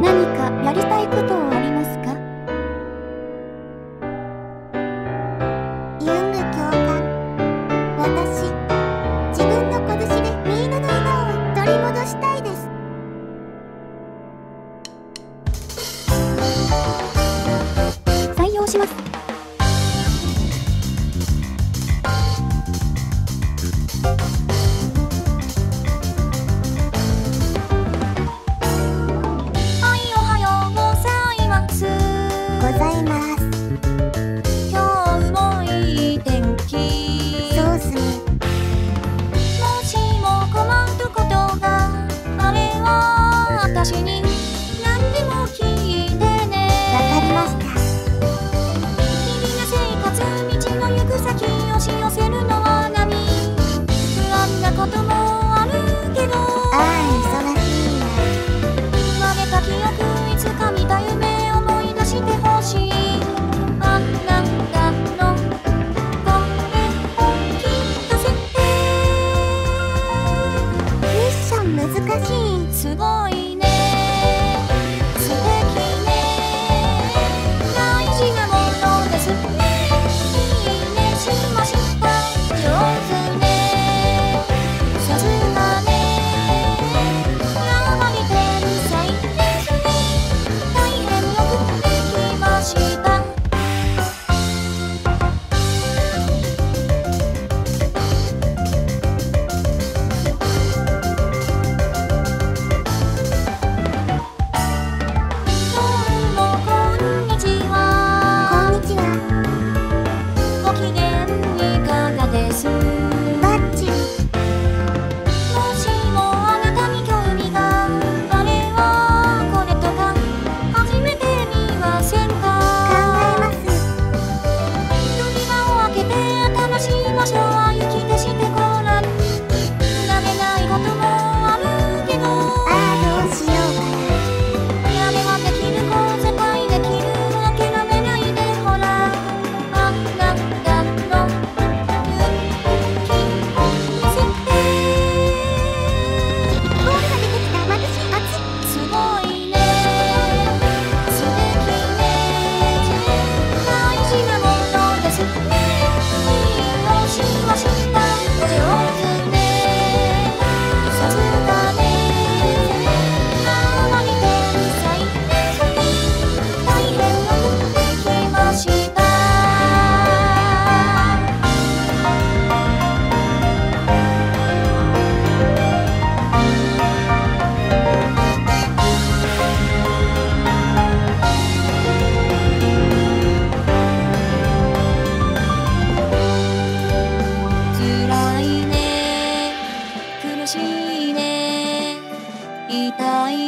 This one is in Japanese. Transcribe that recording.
何かやりたいことはありますか？押し寄せるのは何？不安なこともあるけど。ああ忙しいな生まれた記憶いつか見た夢思い出してほしい。あなんだの？これを聞かせて。ミッション難しい。すごいね。しいね。痛い